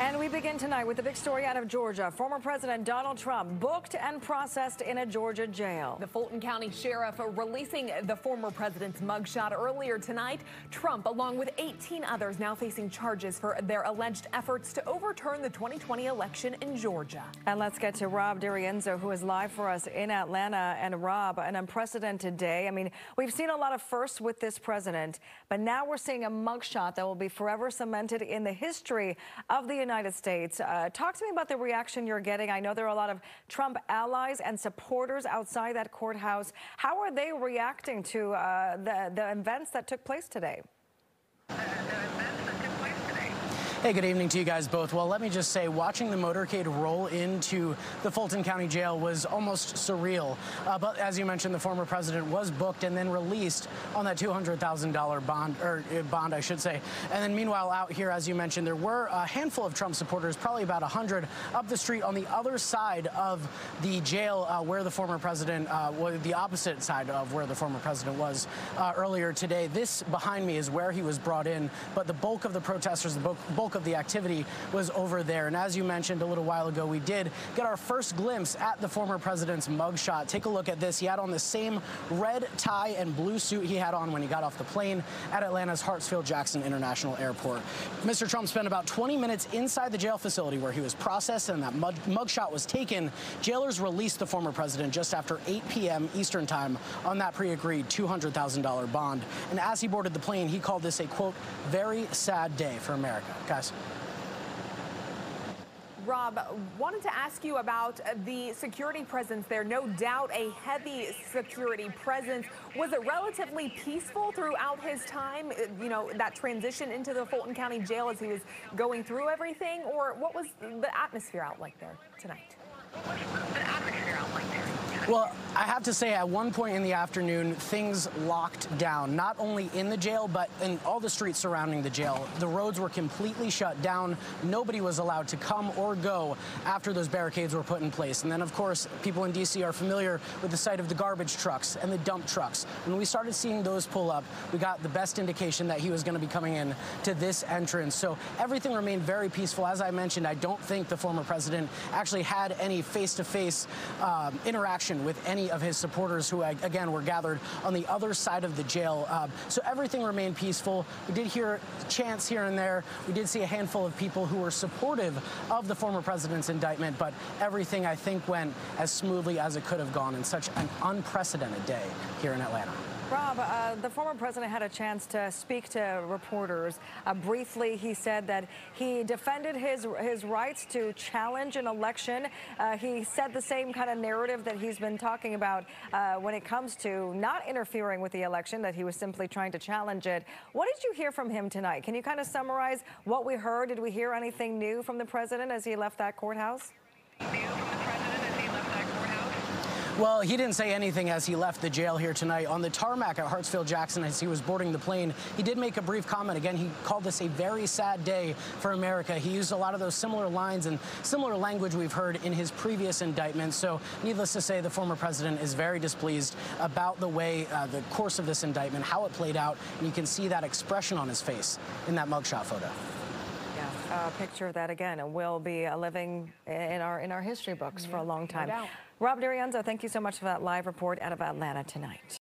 And we begin tonight with the big story out of Georgia. Former President Donald Trump booked and processed in a Georgia jail. The Fulton County Sheriff releasing the former president's mugshot earlier tonight. Trump, along with 18 others, now facing charges for their alleged efforts to overturn the 2020 election in Georgia. And let's get to Rob DiRienzo, who is live for us in Atlanta. And Rob, an unprecedented day. I mean, we've seen a lot of firsts with this president, but now we're seeing a mugshot that will be forever cemented in the history of the United States. Uh, talk to me about the reaction you're getting. I know there are a lot of Trump allies and supporters outside that courthouse. How are they reacting to uh, the, the events that took place today? Hey, good evening to you guys both. Well, let me just say, watching the motorcade roll into the Fulton County Jail was almost surreal. Uh, but as you mentioned, the former president was booked and then released on that $200,000 bond, or uh, bond, I should say. And then meanwhile, out here, as you mentioned, there were a handful of Trump supporters, probably about 100 up the street on the other side of the jail uh, where the former president, uh, was the opposite side of where the former president was uh, earlier today. This behind me is where he was brought in, but the bulk of the protesters, the bulk of the activity was over there. And as you mentioned a little while ago, we did get our first glimpse at the former president's mugshot. Take a look at this. He had on the same red tie and blue suit he had on when he got off the plane at Atlanta's Hartsfield-Jackson International Airport. Mr. Trump spent about 20 minutes inside the jail facility where he was processed and that mugshot was taken. Jailers released the former president just after 8 p.m. Eastern time on that pre-agreed $200,000 bond. And as he boarded the plane, he called this a, quote, very sad day for America. Guys. Rob, wanted to ask you about the security presence there. No doubt a heavy security presence. Was it relatively peaceful throughout his time, you know, that transition into the Fulton County Jail as he was going through everything? Or what was the atmosphere out like there tonight? What was the atmosphere out like there? Well, I have to say, at one point in the afternoon, things locked down, not only in the jail, but in all the streets surrounding the jail. The roads were completely shut down. Nobody was allowed to come or go after those barricades were put in place. And then, of course, people in D.C. are familiar with the sight of the garbage trucks and the dump trucks. When we started seeing those pull up, we got the best indication that he was going to be coming in to this entrance. So everything remained very peaceful. As I mentioned, I don't think the former president actually had any face-to-face -face, um, interaction with any of his supporters who, again, were gathered on the other side of the jail. Uh, so everything remained peaceful. We did hear chants here and there. We did see a handful of people who were supportive of the former president's indictment, but everything, I think, went as smoothly as it could have gone in such an unprecedented day here in Atlanta. Rob, uh, the former president had a chance to speak to reporters. Uh, briefly, he said that he defended his his rights to challenge an election. Uh, he said the same kind of narrative that he's been talking about uh, when it comes to not interfering with the election, that he was simply trying to challenge it. What did you hear from him tonight? Can you kind of summarize what we heard? Did we hear anything new from the president as he left that courthouse? Well, he didn't say anything as he left the jail here tonight. On the tarmac at Hartsfield-Jackson as he was boarding the plane, he did make a brief comment. Again, he called this a very sad day for America. He used a lot of those similar lines and similar language we've heard in his previous indictments. So needless to say, the former president is very displeased about the way, uh, the course of this indictment, how it played out. And you can see that expression on his face in that mugshot photo a picture of that again and will be a living in our in our history books yeah, for a long time. No Rob DiRienzo, thank you so much for that live report out of Atlanta tonight.